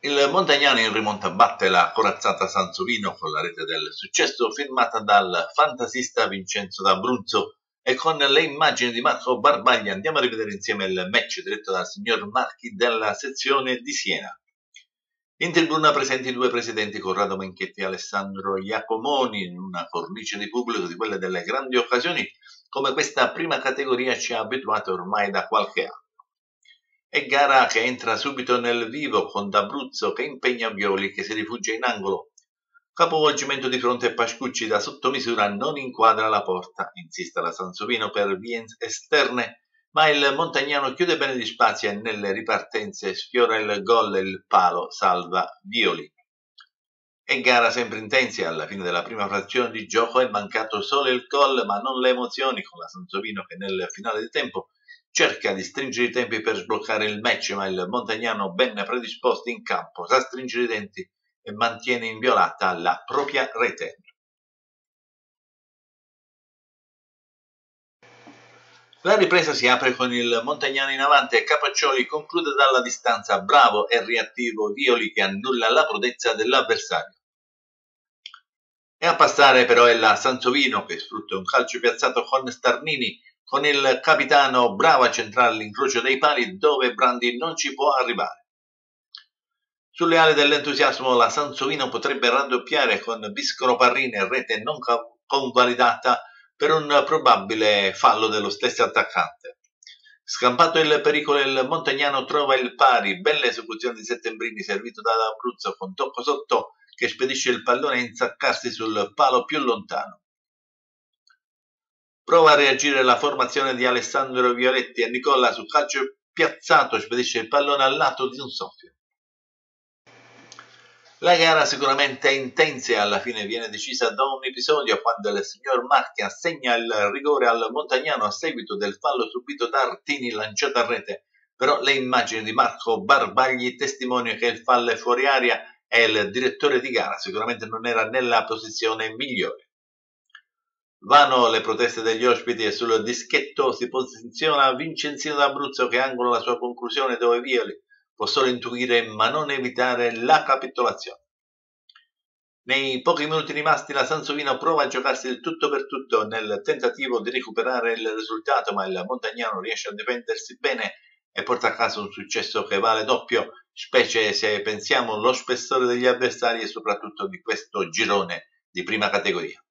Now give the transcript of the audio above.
Il Montagnano in rimonta batte la corazzata Sansovino con la rete del successo firmata dal fantasista Vincenzo d'Abruzzo e con le immagini di Marco Barbaglia andiamo a rivedere insieme il match diretto dal signor Marchi della sezione di Siena. In tribuna presenti due presidenti Corrado Menchetti e Alessandro Iacomoni in una cornice di pubblico di quelle delle grandi occasioni come questa prima categoria ci ha abituato ormai da qualche anno. E gara che entra subito nel vivo con D'Abruzzo che impegna Violi che si rifugia in angolo. Capovolgimento di fronte a Pascucci da sottomisura non inquadra la porta, insiste la Sansovino per vie esterne, ma il Montagnano chiude bene gli spazi e nelle ripartenze sfiora il gol e il palo salva Violi. E gara sempre intensa alla fine della prima frazione di gioco è mancato solo il gol ma non le emozioni con la Sansovino che nel finale di tempo cerca di stringere i tempi per sbloccare il match, ma il Montagnano, ben predisposto in campo, sa stringere i denti e mantiene inviolata la propria rete. La ripresa si apre con il Montagnano in avanti e Capaccioli conclude dalla distanza bravo e reattivo Violi che annulla la prodezza dell'avversario. E a passare però è la Sansovino che sfrutta un calcio piazzato con Starnini con il capitano bravo a centrare l'incrocio dei pali dove Brandi non ci può arrivare. Sulle ali dell'entusiasmo la Sansovino potrebbe raddoppiare con Biscolo Parrini e rete non convalidata per un probabile fallo dello stesso attaccante. Scampato il pericolo, il Montagnano trova il pari, bella esecuzione di Settembrini servito da Abruzzo con tocco sotto che spedisce il pallone a insaccarsi sul palo più lontano. Prova a reagire la formazione di Alessandro Violetti e Nicola su calcio piazzato spedisce il pallone al lato di un soffio. La gara sicuramente è intensa e alla fine viene decisa da un episodio quando il signor Marchi assegna il rigore al Montagnano a seguito del fallo subito da Artini lanciato a rete, però le immagini di Marco Barbagli testimoniano che il fallo è fuori aria e il direttore di gara sicuramente non era nella posizione migliore. Vano le proteste degli ospiti e sul dischetto si posiziona Vincenzino d'Abruzzo che angola la sua conclusione dove Violi può solo intuire ma non evitare la capitolazione. Nei pochi minuti rimasti la Sansovino prova a giocarsi il tutto per tutto nel tentativo di recuperare il risultato ma il Montagnano riesce a difendersi bene e porta a casa un successo che vale doppio, specie se pensiamo allo spessore degli avversari e soprattutto di questo girone di prima categoria.